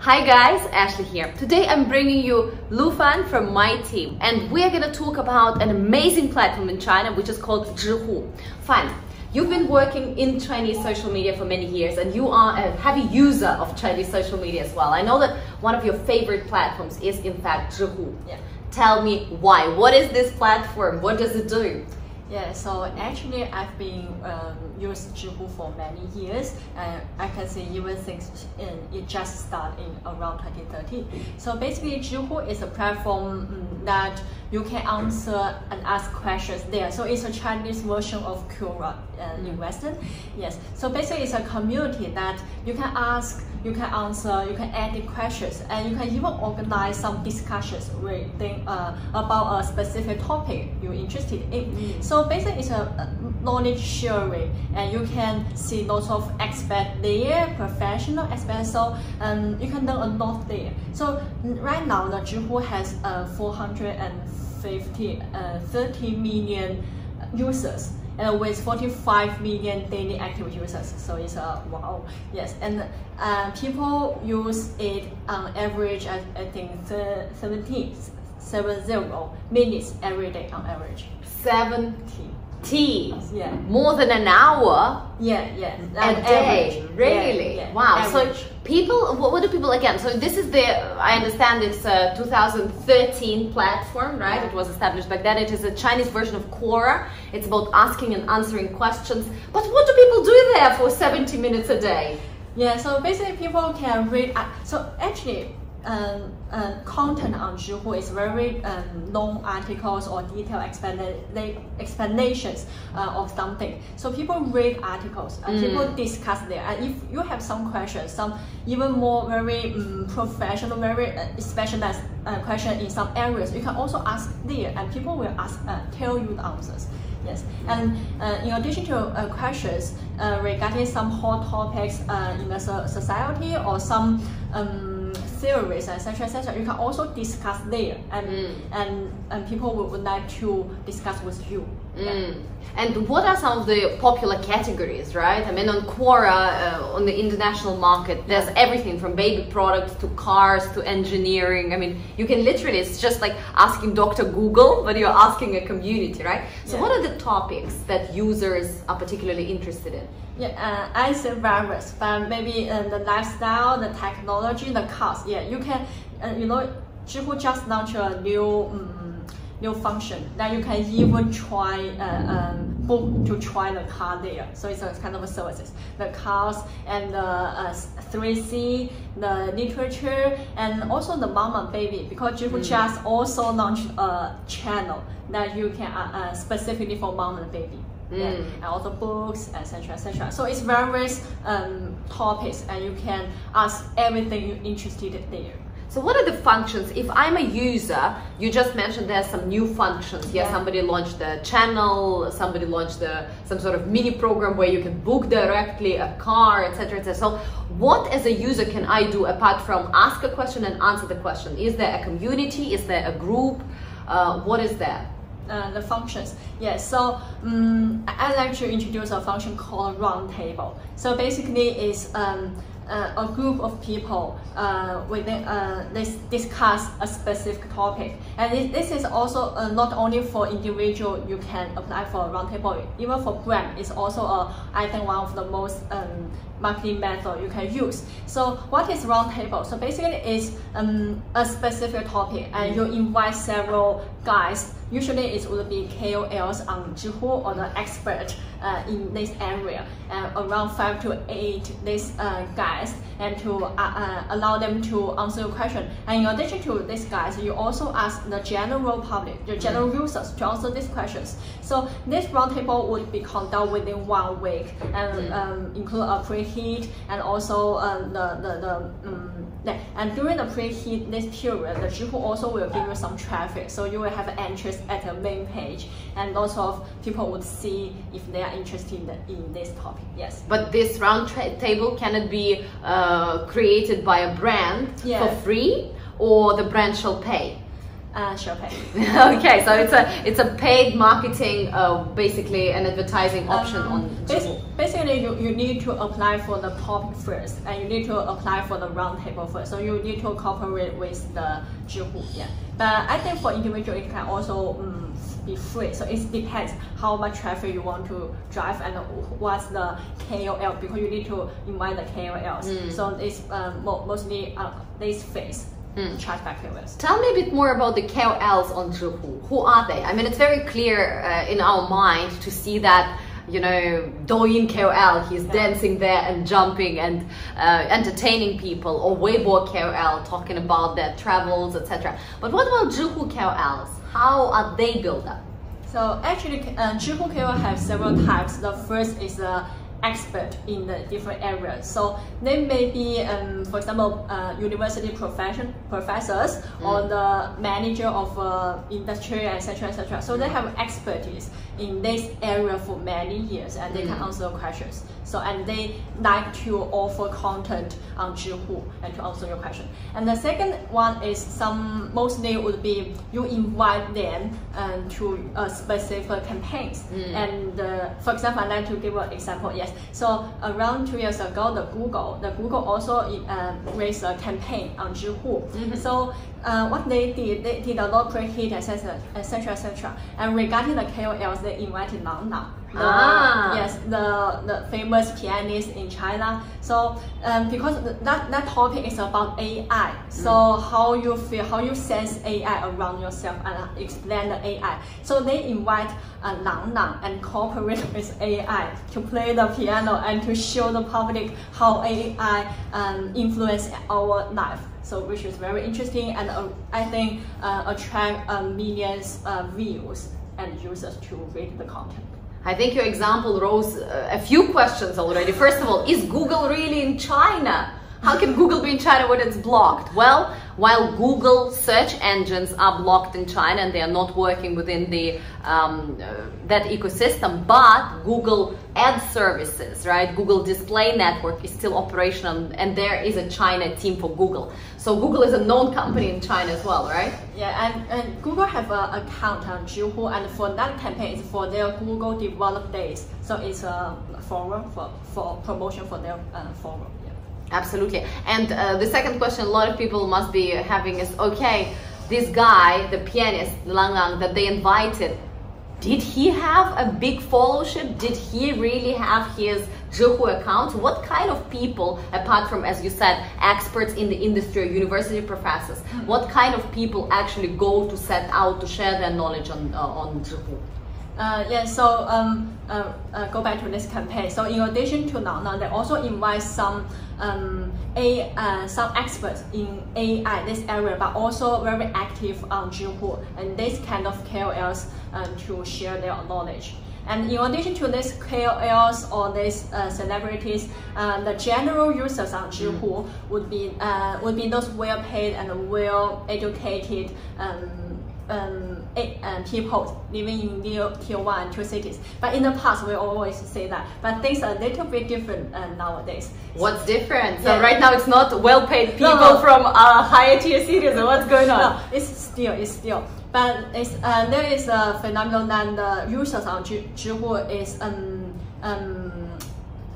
Hi guys, Ashley here. Today I'm bringing you Lu Fan from my team and we're gonna talk about an amazing platform in China which is called Zhihu. Fan, you've been working in Chinese social media for many years and you are a heavy user of Chinese social media as well. I know that one of your favorite platforms is in fact Zhihu. Yeah. Tell me why. What is this platform? What does it do? Yeah, so actually I've been um, using Zhihu for many years. and I can say even since it just started in around 2013. So basically Zhihu is a platform um, that you can answer and ask questions there. So it's a Chinese version of Quora uh, in mm. Western. Yes. So basically it's a community that you can ask you can answer, you can add the questions, and you can even organize some discussions within, uh, about a specific topic you're interested in. Mm. So basically, it's a knowledge sharing, and you can see lots of experts there, professional experts. So um, you can learn a lot there. So right now, the Zhihu has uh, 450, uh, 30 million users and with 45 million daily active users. So it's a wow, yes. And uh, people use it on average, I, I think 17, 70 minutes every day on average. 70 tea. Yeah. More than an hour. Yeah, yeah. A day. Really? Yeah, yeah. Wow. Average. So people, what, what, do people again? So this is the, I understand it's a 2013 platform, right? It was established back then. It is a Chinese version of Quora. It's about asking and answering questions. But what do people do there for 70 minutes a day? Yeah. So basically, people can read. Uh, so actually um, uh, content on Zhihu is very um, long articles or detailed explanations uh, of something. So people read articles and mm. people discuss there. And if you have some questions, some even more very um, professional, very uh, specialized uh, question in some areas, you can also ask there, and people will ask uh, tell you the answers. Yes, and uh, in addition to uh, questions uh, regarding some hot topics uh, in the society or some um, theories, etc., etc., you can also discuss there, and mm. and and people would like to discuss with you. Mm. And what are some of the popular categories, right? I mean, on Quora, uh, on the international market, there's everything from baby products to cars to engineering. I mean, you can literally, it's just like asking Dr. Google, but you're asking a community, right? So, yeah. what are the topics that users are particularly interested in? Yeah, uh, I say various, but maybe uh, the lifestyle, the technology, the cost. Yeah, you can, uh, you know, Zhihu just launched a new um, new function that you can even try uh, um, book to try the car there. So it's a kind of a services. The cars and the uh, 3C, the literature, and also the mom and baby because Zhihu mm. just also launched a channel that you can uh, uh, specifically for mom and baby. Mm. Yeah, and also books, etc., etc. So it's various um, topics, and you can ask everything you're interested in there. So what are the functions? If I'm a user, you just mentioned there's some new functions. Yeah, yeah. somebody launched the channel, somebody launched the, some sort of mini program where you can book directly a car, etc. etc. So what as a user can I do apart from ask a question and answer the question? Is there a community? Is there a group? Uh, what is there? Uh, the functions. Yes, so um, I'd like to introduce a function called roundtable. So basically, it's um, uh, a group of people uh, within uh, they discuss a specific topic, and this, this is also uh, not only for individual. You can apply for a roundtable. Even for brand, it's also a I think one of the most um, marketing method you can use. So what is roundtable? So basically, it's um, a specific topic, and you invite several guys Usually it would be KOLs on Zhihu or the expert uh, in this area, uh, around five to eight these uh, guys, and to uh, uh, allow them to answer your question. And in addition to these guys, you also ask the general public, the general mm-hmm. users to answer these questions. So this roundtable would be conducted within one week and mm. um, include a preheat and also um, the, the, the um, and during the preheat this period, the Zhihu also will give you some traffic. So you will have an interest at the main page and lots of people would see if they are interested in this topic. Yes. But this round table can it be uh, created by a brand yeah. for free or the brand shall pay? Uh, Shopee. okay, so it's a it's a paid marketing, uh, basically an advertising option Um, on bas- Basically, you, you need to apply for the topic first, and you need to apply for the roundtable first. So you need to cooperate with the Zhihu. Yeah. But I think for individual, it can also um, be free. So it depends how much traffic you want to drive and what's the KOL because you need to invite the KOLs. Mm. So it's um, mo- mostly uh, this phase Mm. KOLs. Tell me a bit more about the KOLs on Zhihu. Who are they? I mean, it's very clear uh, in our mind to see that, you know, Douyin KOL, he's Yeah. dancing there and jumping and uh, entertaining people, or Weibo KOL talking about their travels, etc. But what about Zhihu KOLs? How are they built up? So actually, uh, Zhihu KOL have several types. The first is a expert in the different areas. So they may be, um, for example, uh, university profession professors or the manager of uh, industry, etc., etc. So they have expertise in this area for many years, and they can Mm. answer questions. So and they like to offer content on Zhihu and to answer your question. And the second one is some mostly would be you invite them um, to uh, specific campaigns. Mm. And uh, for example, I'd like to give an example. Yes, so around two years ago, the Google, the Google also uh, raised a campaign on Zhihu. Mhm. So uh, what they did, they did a lot of hit, etc., etc., etc. And regarding the KOLs, they invited Lang Lang. the- Ah. Yes, the, the famous pianist in China. So um, because th- that, that topic is about AI. So how you feel, how you sense AI around yourself and uh, explain the AI. So they invite uh, Lang Lang and cooperate with AI to play the piano and to show the public how AI um, influence our life. So which is very interesting and uh, I think uh, attract uh, millions uh, views and users to read the content. I think your example rose uh, a few questions already. First of all, is Google really in China? How can Google be in China when it's blocked? Well, while Google search engines are blocked in China and they are not working within the um, uh, that ecosystem, but Google Ad Services, right? Google Display Network is still operational, and there is a China team for Google. So Google is a known company in China as well, right? Yeah, and, and Google have an account on Zhihu, and for that campaign, it's for their Google Develop Days. So it's a forum for, for promotion for their uh, forum. Absolutely. And uh, the second question a lot of people must be having is okay, this guy, the pianist, Lang Lang, that they invited, did he have a big followership? Did he really have his Zhihu account? What kind of people, apart from, as you said, experts in the industry or university professors, what kind of people actually go to set out to share their knowledge on, uh, on Zhihu? Uh, yeah, so um, uh, uh, go back to this campaign. So in addition to Nana, they also invite some um, a uh, some experts in AI this area, but also very active on Zhihu and this kind of KOLs uh, to share their knowledge. And in addition to these KOLs or these uh, celebrities, uh, the general users on Zhihu would be uh, would be those well paid and well educated. Um, um, eight, um, people living in tier, tier one and two cities. But in the past, we always say that. But things are a little bit different uh, nowadays. What's different? So Yeah. right now it's not well-paid people No, no. from uh, higher tier cities. What's going on? No, it's still, it's still. But it's, uh, there is a phenomenon that the users on Zhi- Zhihu is um, um,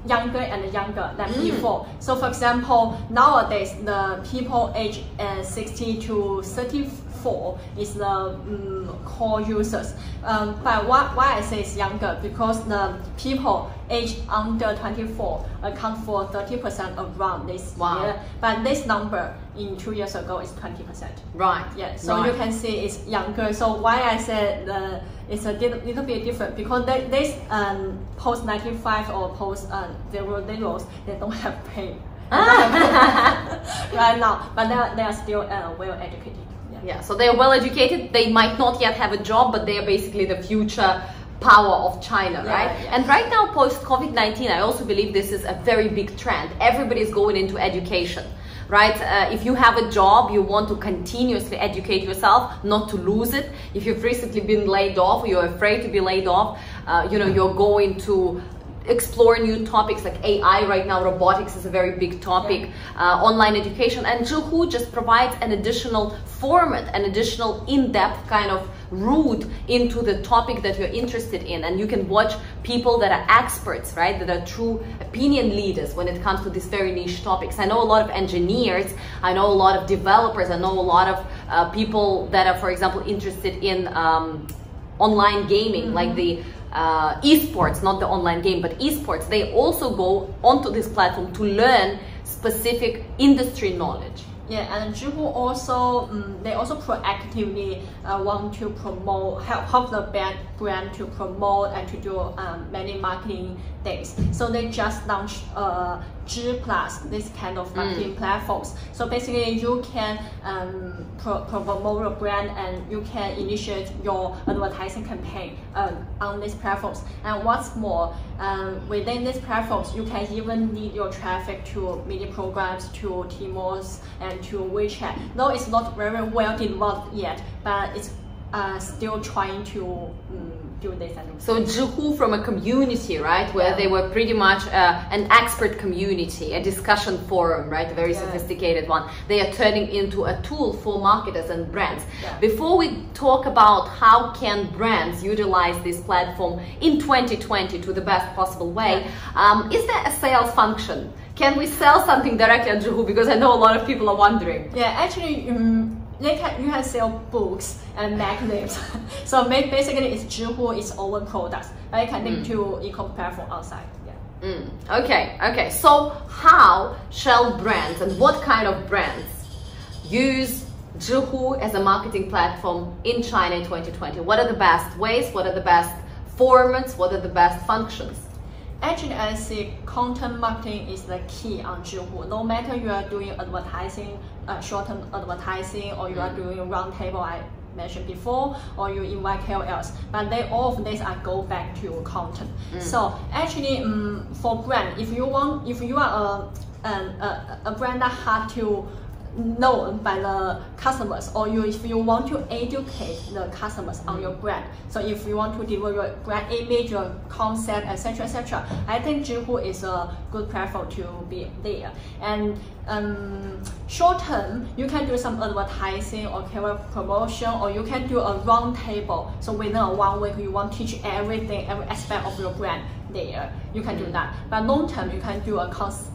younger and younger than Mm. before. So for example, nowadays the people age uh, 60 to 34 is the um, core users. Um, but why, why I say it's younger? Because the people age under 24 account for 30% around this Wow. year. But this number in two years ago is 20%. Right. Yeah, so right. you can see it's younger. So why I said uh, it's a little, little bit different because they, this um, post 95 or post uh, zero zeros, they don't have pay right now, but they are, they are still uh, well educated. Yeah. So they're well educated. They might not yet have a job, but they are basically the future power of China, Yeah, right? yeah. And right now, post COVID 19, I also believe this is a very big trend. Everybody is going into education. Right? Uh, if you have a job, you want to continuously educate yourself, not to lose it. If you've recently been laid off or you're afraid to be laid off, uh, you know, you're going to explore new topics like AI right now, robotics is a very big topic, yeah. uh, online education, and Zhihu just provides an additional format, an additional in-depth kind of route into the topic that you're interested in. And you can watch people that are experts, right? That are true opinion leaders when it comes to these very niche topics. I know a lot of engineers, I know a lot of developers, I know a lot of uh, people that are, for example, interested in um, online gaming, mm -hmm. like the uh, esports, not the online game, but esports, they also go onto this platform to learn specific industry knowledge. Yeah, and Zhihu also um, they also proactively uh, want to promote help, help the brand brand to promote and to do um, many marketing things. So they just launched uh, Zhi Plus, this kind of marketing mm. platforms. So basically, you can um, pro promote your brand and you can initiate your advertising campaign uh, on these platforms. And what's more, um, within these platforms, you can even lead your traffic to media programs, to Tmall's, and to WeChat. Though it's not very well developed yet, but it's uh, still trying to um, do this. And so Zhihu from a community, right, where yeah. they were pretty much uh, an expert community, a discussion forum, right, a very yeah. sophisticated one. They are turning into a tool for marketers and brands. Yeah. Before we talk about how can brands utilize this platform in 2020 to the best possible way, um, is there a sales function? Can we sell something directly on Zhihu? Because I know a lot of people are wondering. Yeah, actually, um, they can you can sell books and magnets. so basically, it's Zhihu its own products. I can link mm. to e-commerce platform outside. Yeah. Mm. Okay. Okay. So how shall brands and what kind of brands use Zhihu as a marketing platform in China in 2020? What are the best ways? What are the best formats? What are the best functions? Actually, I see content marketing is the key on Zhihu. No matter you are doing advertising, uh, short-term advertising, or you are doing roundtable, I mentioned before, or you invite KOLs, but they all of these are go back to content. Mm. So actually, um, for brand, if you want, if you are a, a, a brand that hard to known by the customers or you if you want to educate the customers on your brand. So if you want to develop your brand image your concept etc etc i think Zhihu is a good platform to be there. And um, short term you can do some advertising or career promotion or you can do a round table. So within a one week you want to teach everything every aspect of your brand there. You can do that. But long term you can do a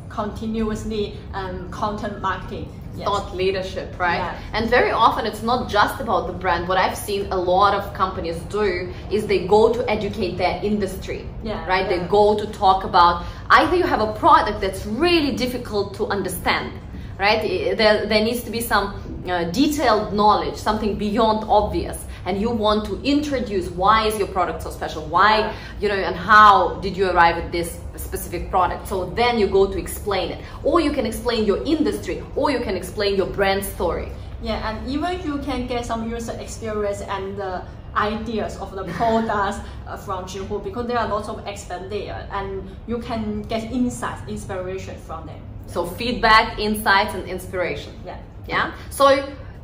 continuously um, content marketing yes. thought leadership, right? Yeah. And very often it's not just about the brand. What I've seen a lot of companies do is they go to educate their industry, yeah, right? Yeah. They go to talk about either you have a product that's really difficult to understand, right? There, there needs to be some uh, detailed knowledge, something beyond obvious and you want to introduce why is your product so special why you know and how did you arrive at this specific product so then you go to explain it or you can explain your industry or you can explain your brand story yeah and even you can get some user experience and uh, ideas of the products uh, from Zhihu because there are lots of experts there and you can get insights, inspiration from them. So feedback, insights and inspiration. Yeah. Yeah. So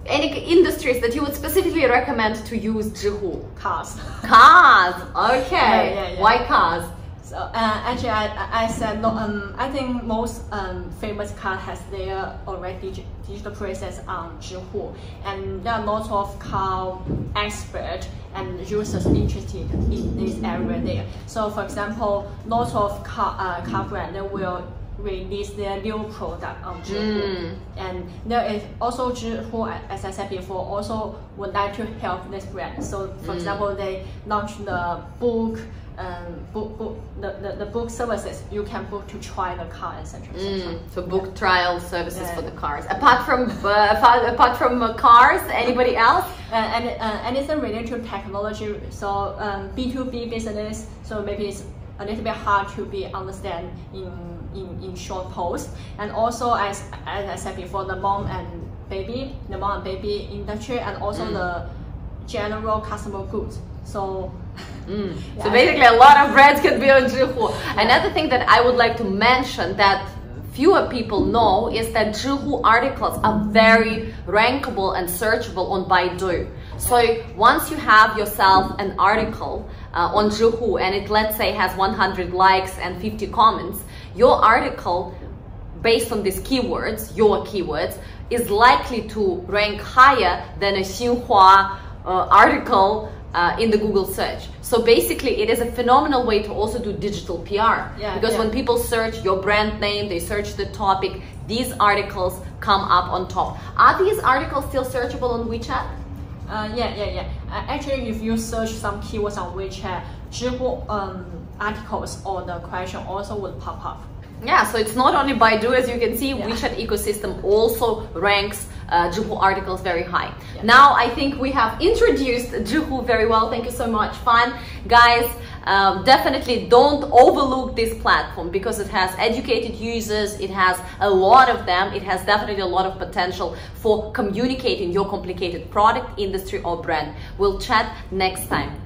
any industries that you would specifically recommend to use Zhihu? Cars. Cars. Okay. Yeah, yeah, yeah. Why cars? So uh, actually, I, I said no. Um, I think most um, famous car has their already digital process on Zhihu, and there are lots of car experts and users interested in this area there. So, for example, lots of car uh, car brands will release their new product on Zhihu. Mm. And there is also Zhihu, as I said before, also would like to help this brand. So for mm. example, they launched the book um, book, book the, the, the book services you can book to try the car etc mm, so book yeah. trial services yeah. for the cars apart from uh, apart from uh, cars anybody else uh, and uh, anything related to technology so um, b2b business so maybe it's a little bit hard to be understand in in, in short posts. And also, as, as I said before, the mom and baby, the mom and baby industry, and also mm. the general customer goods. So, mm. yeah, so basically, a lot of brands can be on Zhihu. Yeah. Another thing that I would like to mention that fewer people know is that Zhihu articles are very rankable and searchable on Baidu. So once you have yourself an article uh, on Zhihu and it let's say has 100 likes and 50 comments, your article based on these keywords, your keywords, is likely to rank higher than a Xinhua uh, article uh, in the Google search. So basically, it is a phenomenal way to also do digital PR. Yeah, because yeah. when people search your brand name, they search the topic, these articles come up on top. Are these articles still searchable on WeChat? Uh, yeah, yeah, yeah. Uh, actually, if you search some keywords on WeChat, Zhihu um, articles or the question also will pop up. Yeah, so it's not only Baidu, as you can see, Yeah. WeChat ecosystem also ranks uh, Zhihu articles very high. Yeah. Now, I think we have introduced Zhihu very well. Thank you so much, Fan. Guys, um, definitely don't overlook this platform because it has educated users, it has a lot of them, it has definitely a lot of potential for communicating your complicated product, industry, or brand. We'll chat next time.